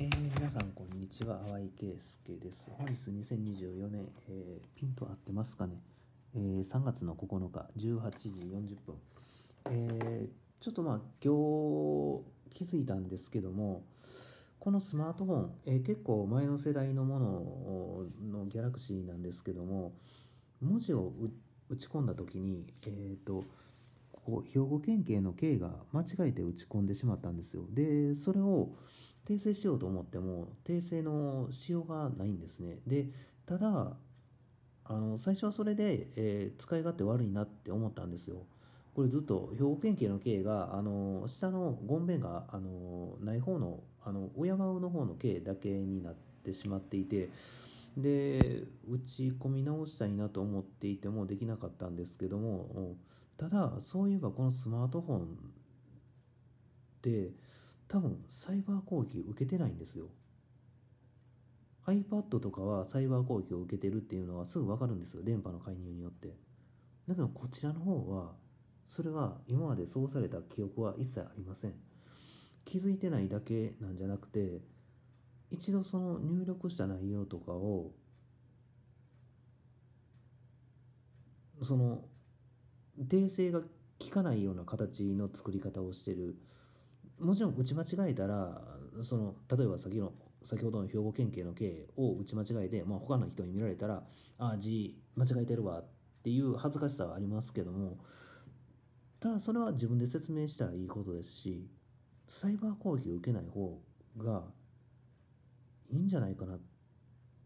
えー、皆さんこんにちは。淡井圭介です。本日2024年、えー、ピント合ってますかね、えー、3月の9日18時40分。えー、ちょっとまあ今日気づいたんですけどもこのスマートフォン、えー、結構前の世代のもののギャラクシーなんですけども文字を打ち込んだ時にえっ、とここ兵庫県警の K が間違えて打ち込んでしまったんですよ。でそれを訂正しようと思っても訂正のしようがないんですね。でただあの最初はそれで、えー、使い勝手悪いなって思ったんですよ。これずっと兵庫県警の K があの下のゴンベンがあのない方のあの親マの方の K だけになってしまっていてで打ち込み直したいなと思っていてもできなかったんですけどもただそういえばこのスマートフォンって多分サイバー攻撃受けてないんですよ。iPad とかはサイバー攻撃を受けてるっていうのはすぐ分かるんですよ。電波の介入によって。だけどこちらの方はそれが今までそうされた記憶は一切ありません。気づいてないだけなんじゃなくて一度その入力した内容とかをその訂正が効かないような形の作り方をしてる。もちろん打ち間違えたらその例えば先の先ほどの兵庫県警の刑を打ち間違えて、まあ、他の人に見られたら「ああ字間違えてるわ」っていう恥ずかしさはありますけどもただそれは自分で説明したらいいことですしサイバー攻撃を受けない方がいいんじゃないかなっ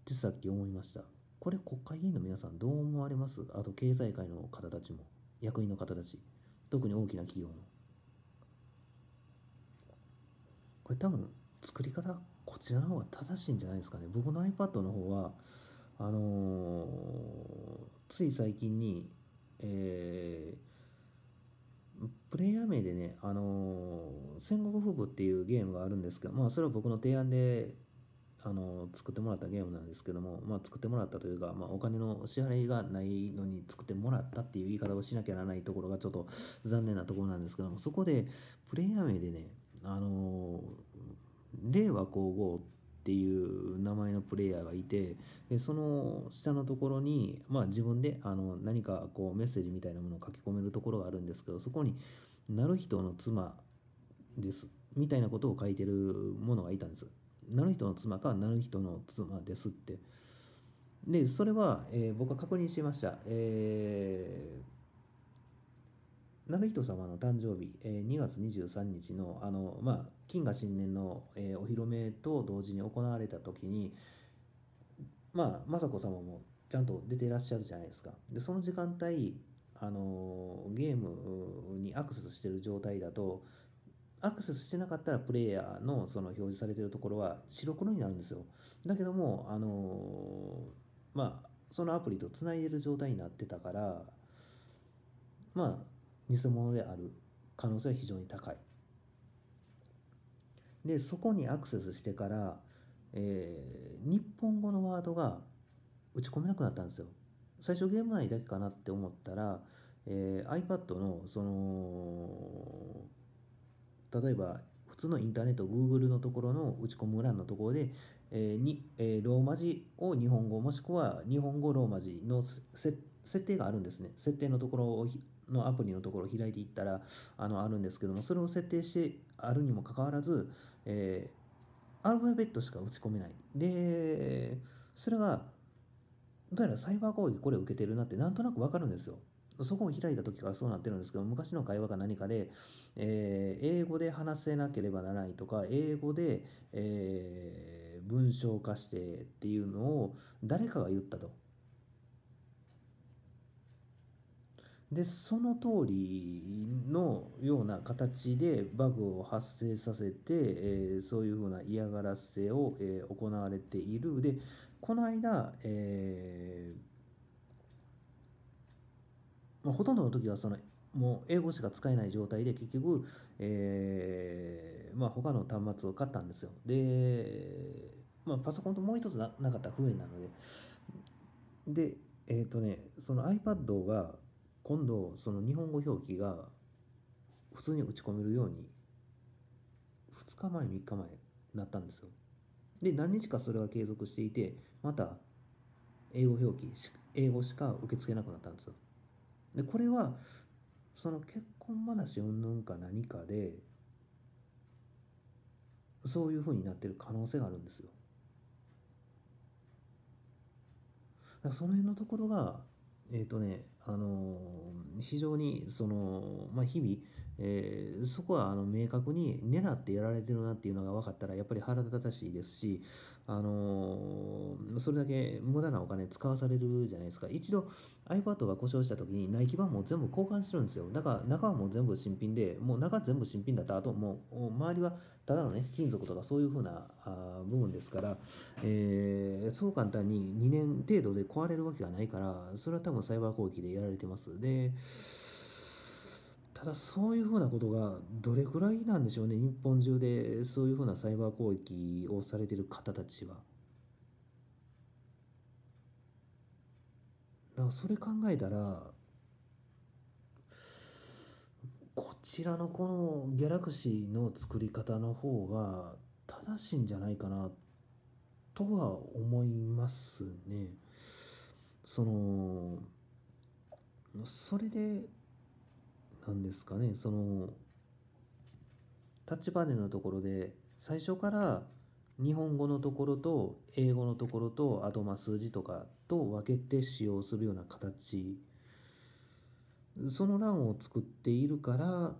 てさっき思いました。これ国会議員の皆さんどう思われます？あと経済界の方たちも役員の方たち特に大きな企業のこれ多分作り方こちらの方が正しいんじゃないですかね。僕の iPad の方はあのー、つい最近にえー、プレイヤー名でね、あのー、戦国風部っていうゲームがあるんですけど、まあ、それは僕の提案で、あのー、作ってもらったゲームなんですけども、まあ、作ってもらったというか、まあ、お金の支払いがないのに作ってもらったっていう言い方をしなきゃならないところがちょっと残念なところなんですけども、そこで、プレイヤー名でね、あの令和皇后っていう名前のプレイヤーがいてでその下のところに、まあ、自分であの何かこうメッセージみたいなものを書き込めるところがあるんですけどそこに「なる人の妻です」みたいなことを書いてるものがいたんです。なる人の妻かなる人の妻ですって。でそれは、えー、僕は確認しました。えー成人様の誕生日、えー、2月23日のあの、まあ、金河新年の、えー、お披露目と同時に行われた時に、まあ、雅子様もちゃんと出ていらっしゃるじゃないですか。でその時間帯あのゲームにアクセスしてる状態だとアクセスしてなかったらプレイヤーのその表示されてるところは白黒になるんですよ。だけどもあのまあそのアプリとつないでる状態になってたからまあ偽物である可能性は非常に高い。でそこにアクセスしてから、えー、日本語のワードが打ち込めなくなったんですよ。最初ゲーム内だけかなって思ったら、えー、iPad のその例えば普通のインターネット Google のところの打ち込む欄のところで、えーにえー、ローマ字を日本語もしくは日本語ローマ字の設設定があるんですね。設定のところをのアプリのところを開いていったらあのあるんですけどもそれを設定してあるにもかかわらず、えー、アルファベットしか打ち込めない。でそれがどうやらサイバー攻撃これ受けてるなってなんとなく分かるんですよ。そこを開いた時からそうなってるんですけど昔の会話が何かで、えー、英語で話せなければならないとか英語で、えー、文章化してっていうのを誰かが言ったと。でその通りのような形でバグを発生させて、えー、そういうふうな嫌がらせを、えー、行われている。でこの間、えー、まあ、ほとんどの時はそのもう英語しか使えない状態で結局、えーまあ、他の端末を買ったんですよ。で、まあ、パソコンともう一つななかったら不便なので。でえっ、とねその iPad が今度その日本語表記が普通に打ち込めるように2日前3日前なったんですよ。で何日かそれは継続していてまた英語表記英語しか受け付けなくなったんですよ。でこれはその結婚話うんぬんか何かでそういうふうになってる可能性があるんですよ。だからその辺のところがえっ、ー、とねあの非常にその、まあ、日々、えー、そこはあの明確に狙ってやられてるなっていうのが分かったらやっぱり腹立たしいですし、あのそれだけ無駄なお金使わされるじゃないですか。一度 iPad が故障した時に内基板も全部交換してるんですよ。だから中はもう全部新品でもう中全部新品だった後もう周りはただのね金属とかそういう風なあ部分ですから、えー、そう簡単に2年程度で壊れるわけがないからそれは多分サイバー攻撃でやられてます。でただそういうふうなことがどれくらいなんでしょうね日本中でそういうふうなサイバー攻撃をされてる方たちは。だからそれ考えたらこちらのこのギャラクシーの作り方の方が正しいんじゃないかなとは思いますね。そのそれでなんですかねそのタッチパネルのところで最初から日本語のところと英語のところとあとまあ数字とかと分けて使用するような形その欄を作っているから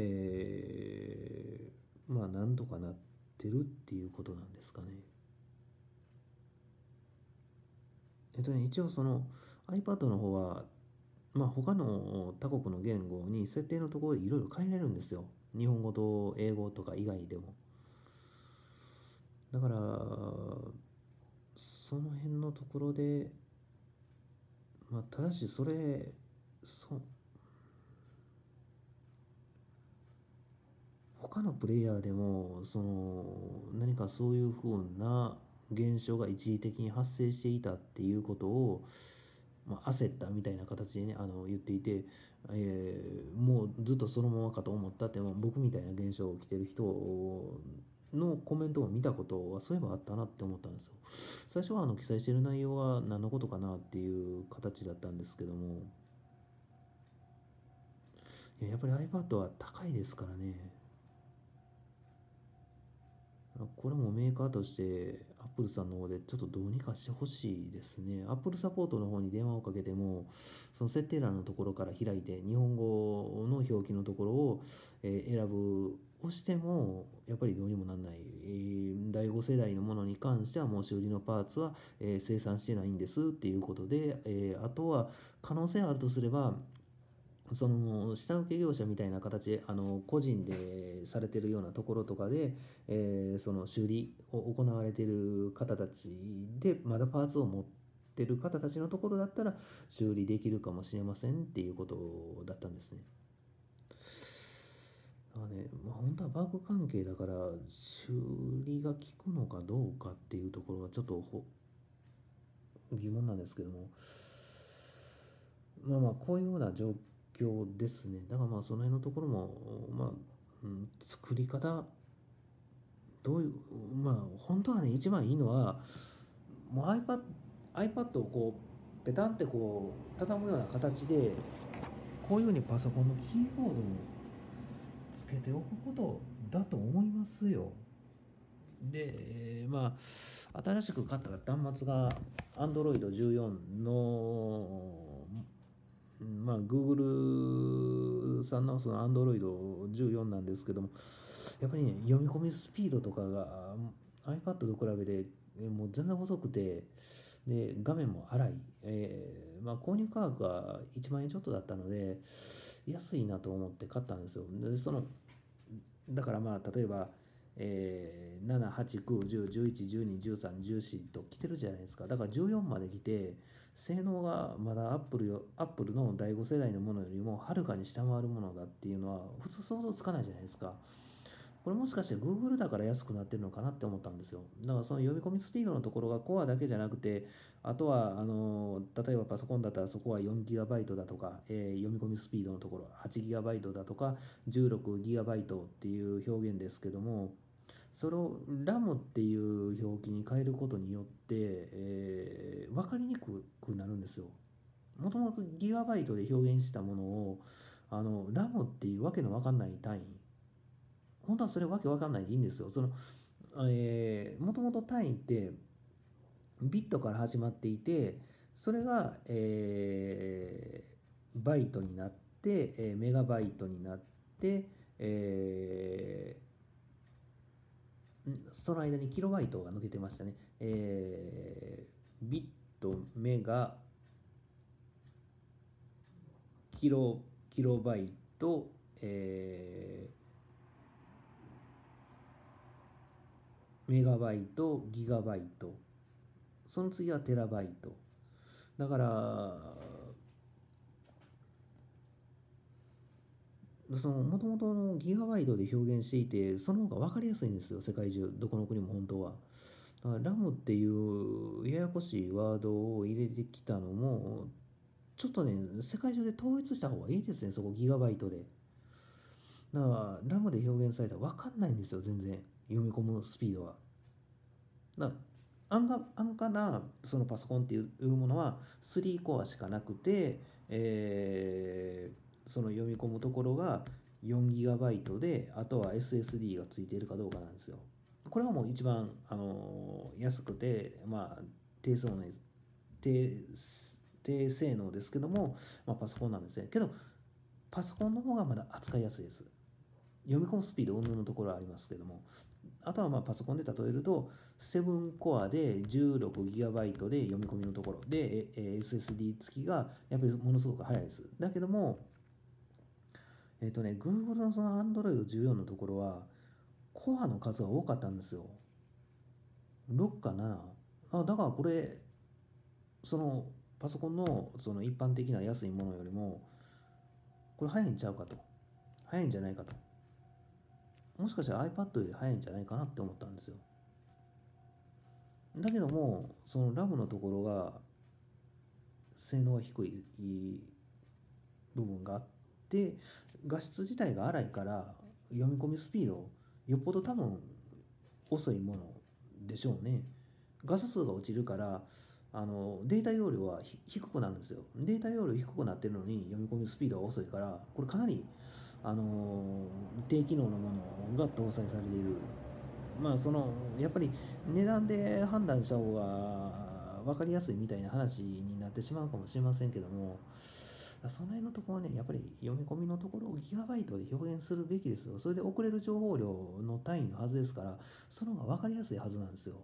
えー、まあなんとかなってるっていうことなんですかね。えっとね一応その iPad の方はまあ、他の他国の言語に設定のところでいろいろ変えれるんですよ。日本語と英語とか以外でも。だから、その辺のところで、まあ、ただしそれ、そ他のプレイヤーでも、その、何かそういうふうな現象が一時的に発生していたっていうことを、まあ、焦ったみたいな形でねあの言っていて、えー、もうずっとそのままかと思ったって、まあ、僕みたいな現象を起きてる人のコメントを見たことはそういえばあったなって思ったんですよ。最初はあの記載してる内容は何のことかなっていう形だったんですけどもやっぱり iPad は高いですからね。これもメーカーとしてアップルさんの方でちょっとどうにかしてほしいですね。アップルサポートの方に電話をかけても、その設定欄のところから開いて、日本語の表記のところを、え選ぶ、をしても、やっぱりどうにもなんない。第5世代のものに関してはもう修理のパーツは、え生産してないんですっていうことで、えあとは可能性あるとすれば、その下請け業者みたいな形あの個人でされてるようなところとかで、えー、その修理を行われてる方たちでまだパーツを持ってる方たちのところだったら修理できるかもしれませんっていうことだったんですね。だからね、まあ、本当はバグ関係だから修理が効くのかどうかっていうところはちょっと疑問なんですけどもまあまあこういうような状況況ですね。だからまあその辺のところも、まあ、うん、作り方、どういう、まあ本当はね、一番いいのは、もう iPad, iPad をこう、ペタンってこう、畳むような形で、こういうふうにパソコンのキーボードをつけておくことだと思いますよ。で、まあ、新しく買った端末が Android 14のまあ、Google さんのその Android 14なんですけども、やっぱりね、読み込みスピードとかが iPad と比べてもう全然細くて、で、画面も荒い。えー、まあ、購入価格が1万円ちょっとだったので、安いなと思って買ったんですよ。で、その、だからまあ、例えば、えー、7、8、9、10、11、12、13、14と来てるじゃないですか。だから14まで来て、性能がまだアップルよアップルの第5世代のものよりもはるかに下回るものだっていうのは普通想像つかないじゃないですか。これもしかして Google だから安くなってるのかなって思ったんですよ。だからその読み込みスピードのところがコアだけじゃなくて、あとはあの例えばパソコンだったらそこは 4GB だとか、えー、読み込みスピードのところ 8GB だとか 16GB っていう表現ですけども、それをラムっていう表記に変えることによって、えー、分かりにくくなるんですよ。もともとギガバイトで表現したものをあのラムっていうわけのわかんない単位本当はそれわけわかんないでいいんですよ。そのえー、もともと単位ってビットから始まっていてそれが、えー、バイトになって、えー、メガバイトになって、えー、その間にキロバイトが抜けてましたね。えー、ビット、メガ、キロ、キロバイト、えー、メガバイト、ギガバイト、その次はテラバイト。だからそのもともとのギガバイトで表現していてその方が分かりやすいんですよ世界中どこの国も本当は。だからラムっていうややこしいワードを入れてきたのもちょっとね世界中で統一した方がいいですねそこギガバイトで。だからラムで表現されたら分かんないんですよ全然。読み込むスピードは。だ安価安価なそのパソコンっていうものは3コアしかなくて、えー、その読み込むところが 4GB であとは SSD がついているかどうかなんですよ。これはもう一番、あの安くて、まあ、低性能低低性能ですけども、まあ、パソコンなんですね。けどパソコンの方がまだ扱いやすいです。読み込むスピード、うんのところはありますけども、あとはまあパソコンで例えると、7コアで 16GB で読み込みのところで、え SSD 付きがやっぱりものすごく速いです。だけども、えっ、ー、とね、Google のその Android 14のところは、コアの数が多かったんですよ。6か7。あだからこれ、そのパソコンのその一般的な安いものよりも、これ速いんちゃうかと。速いんじゃないかと。もしかしたら iPad より速いんじゃないかなって思ったんですよ。だけども、そのラムのところが、性能が低い部分があってて、画質自体が荒いから読み込みスピード、よっぽど多分遅いものでしょうね。画素数が落ちるから、あのデータ容量は低くなるんですよ。データ容量低くなってるのに読み込みスピードが遅いから、これかなりあの低機能のものが搭載されているまあそのやっぱり値段で判断した方が分かりやすいみたいな話になってしまうかもしれませんけどもその辺のところはねやっぱり読み込みのところをギガバイトで表現するべきですよ。それで送れる情報量の単位のはずですからその方が分かりやすいはずなんですよ。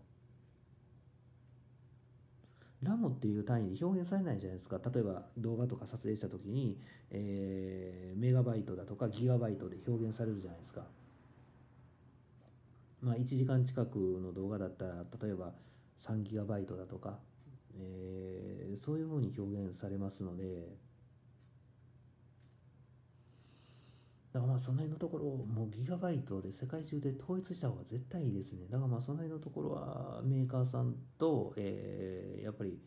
ラムっていう単位で表現されないじゃないですか。例えば動画とか撮影した時に、えー、メガバイトだとかギガバイトで表現されるじゃないですか。まあ1時間近くの動画だったら例えば3ギガバイトだとか、えー、そういうふうに表現されますのでだからまあその辺のところもうギガバイトで世界中で統一した方が絶対いいですね。だからまあその辺のところはメーカーさんと、えー、やっぱり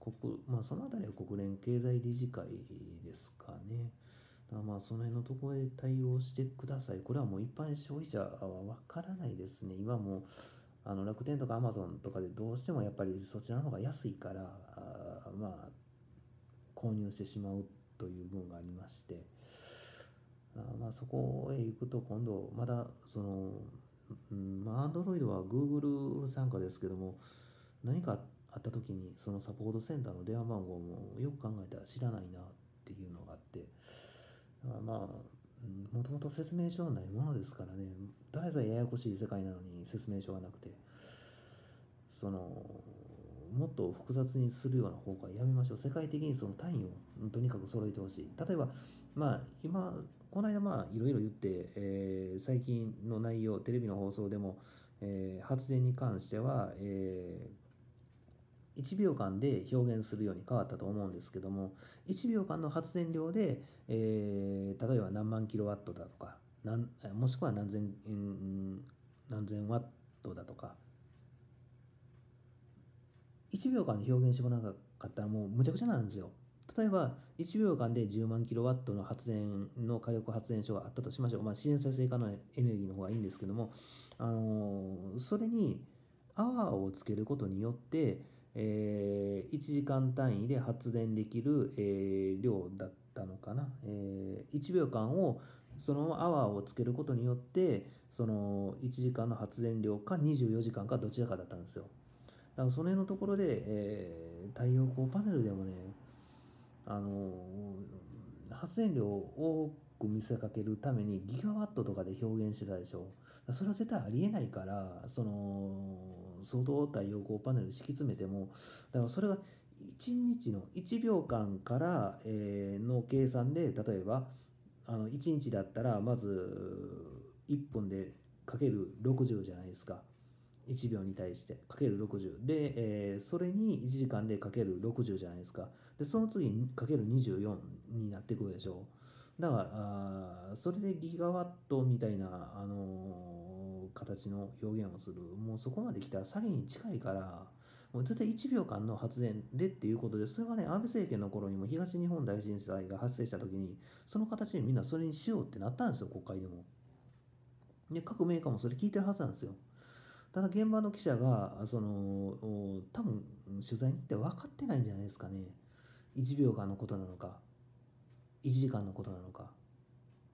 国、まあそのあたりは国連経済理事会ですかね。だからまあその辺のところで対応してください。これはもう一般消費者はわからないですね。今もあの楽天とかアマゾンとかでどうしてもやっぱりそちらの方が安いから、あまあ購入してしまうという部分がありまして。あまあそこへ行くと今度まだその、うん、まあ Android は Google 参加ですけども何かあった時にそのサポートセンターの電話番号もよく考えたら知らないなっていうのがあってまあもともと説明書のないものですからね大体ややこしい世界なのに説明書がなくてそのもっと複雑にするような方向はやめましょう。世界的にその単位をとにかく揃えてほしい。例えばまあ今この間まあいろいろ言って、えー、最近の内容テレビの放送でも、えー、発電に関しては、えー、1秒間で表現するように変わったと思うんですけども1秒間の発電量で、えー、例えば何万キロワットだとか何もしくは何千、うん、何千ワットだとか1秒間で表現してもらわなかったらもうむちゃくちゃなんですよ。例えば1秒間で10万キロワットの発電の火力発電所があったとしましょう、まあ、自然再生可能エネルギーの方がいいんですけども、あのそれにアワーをつけることによって、えー1時間単位で発電できる、えー量だったのかな、えー1秒間をそのアワーをつけることによってその1時間の発電量か24時間かどちらかだったんですよ。だからその辺のところで、えー太陽光パネルでもねあの発電量を多く見せかけるためにギガワットとかで表現してたでしょ。それは絶対ありえないからその相当太陽光パネル敷き詰めてもだからそれが1日の1秒間から、えーの計算で例えばあの1日だったらまず1分でかける60じゃないですか。1秒に対してかける60で、えーそれに1時間でかける60じゃないですかでその次にかける24になってくるでしょうだからそれでギガワットみたいな、あのー形の表現をするもうそこまで来たら詐欺に近いからもう絶対1秒間の発電でっていうことでそれはね安倍政権の頃にも東日本大震災が発生した時にその形にみんなそれにしようってなったんですよ国会でも。で各メーカーもそれ聞いてるはずなんですよ。ただ現場の記者がその多分取材に行って分かってないんじゃないですかね。1秒間のことなのか1時間のことなのか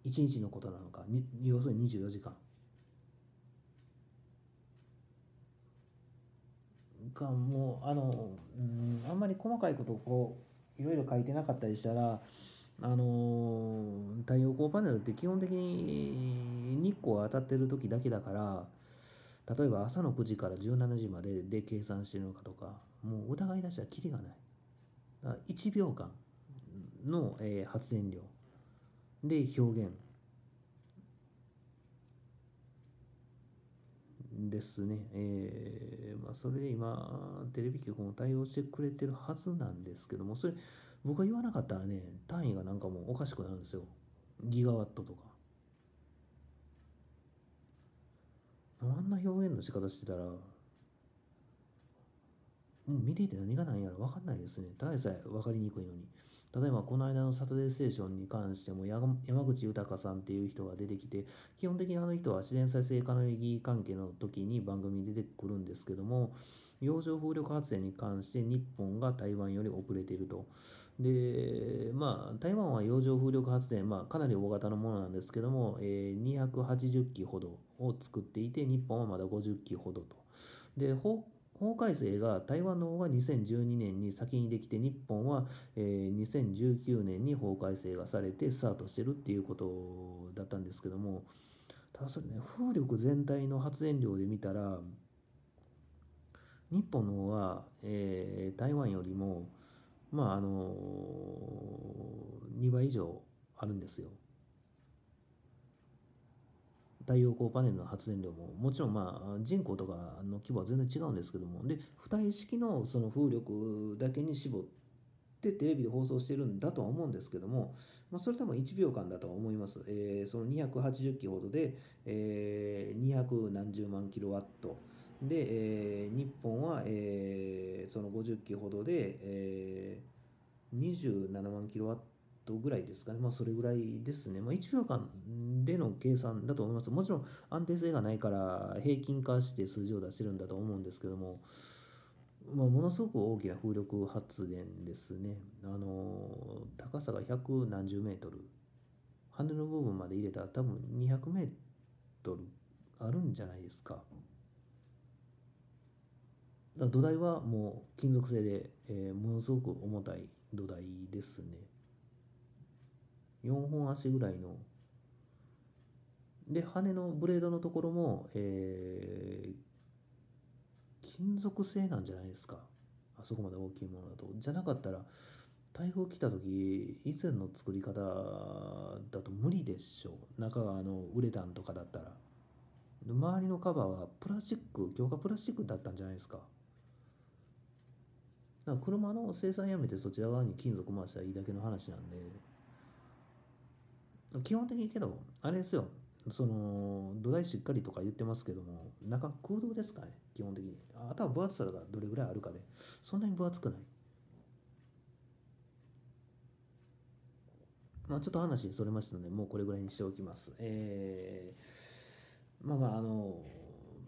1日のことなのかに要するに24時間。がもうあのうんあんまり細かいことをこういろいろ書いてなかったりしたらあの太陽光パネルって基本的に日光当たってる時だけだから例えば朝の9時から17時までで計算してるのかとかもう疑い出したらキリがない。だから1秒間の、えー発電量で表現ですね、えーまあ、それで今テレビ局も対応してくれてるはずなんですけどもそれ僕が言わなかったらね単位がなんかもうおかしくなるんですよ。ギガワットとか。あんな表現の仕方してたらもう見ていて何がなんやら分かんないですね。ただでさえ分かりにくいのに。例えばこの間の「サタデーステーション」に関しても山口豊さんっていう人が出てきて基本的にあの人は自然再生可能エネルギー関係の時に番組に出てくるんですけども洋上風力発電に関して日本が台湾より遅れていると。でまあ台湾は洋上風力発電、まあ、かなり大型のものなんですけども、えー280機ほどを作っていて日本はまだ50機ほどと。で法改正が台湾の方が2012年に先にできて日本は、えー2019年に法改正がされてスタートしてるっていうことだったんですけどもただそれね風力全体の発電量で見たら日本の方が、えー台湾よりもまああの2倍以上あるんですよ。太陽光パネルの発電量も。もちろんまあ人口とかの規模は全然違うんですけども。で付帯式のその風力だけに絞ってテレビで放送してるんだとは思うんですけども、まあ、それ多分1秒間だとは思います、えーその280機ほどで、えー、200何十万キロワット。で、えー日本は、えーその50機ほどで、えー27万キロワットぐらいですかね、まあ、それぐらいですね、まあ、1秒間での計算だと思います。もちろん安定性がないから平均化して数字を出してるんだと思うんですけども、まあ、ものすごく大きな風力発電ですね。あの高さが百何十メートル、羽の部分まで入れたら多分200メートルあるんじゃないですか。だ土台はもう金属製で、えーものすごく重たい土台ですね。4本足ぐらいの。で、羽のブレードのところも、えー金属製なんじゃないですか。あそこまで大きいものだと。じゃなかったら、台風来た時以前の作り方だと無理でしょう。中があのウレタンとかだったら。周りのカバーはプラスチック、強化プラスチックだったんじゃないですか。だから車の生産やめてそちら側に金属回したらいいだけの話なんで、基本的にけど、あれですよ、その土台しっかりとか言ってますけども、中空洞ですかね、基本的に。あとは分厚さがどれぐらいあるかで、そんなに分厚くない。まあ、ちょっと話それましたので、もうこれぐらいにしておきます。えー、まあまあ、あの、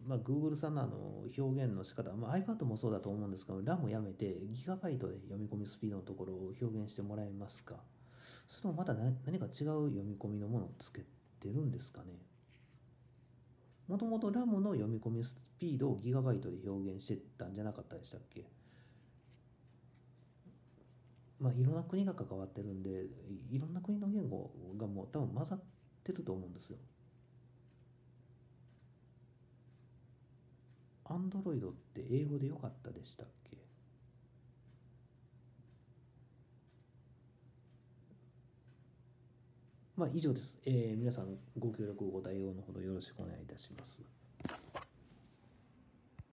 まあ、Google さんのあの表現の仕方、まあ、iPad もそうだと思うんですが、RAM やめてギガバイトで読み込みスピードのところを表現してもらえますか？それともまた何か違う読み込みのものをつけてるんですかね？もともと RAM の読み込みスピードをギガバイトで表現してたんじゃなかったでしたっけ？まあいろんな国が関わってるんでいろんな国の言語がもう多分混ざってると思うんですよ。アンドロイドって英語でよかったでしたっけ？まあ以上です。えー、皆さんご協力ご対応のほどよろしくお願いいたします。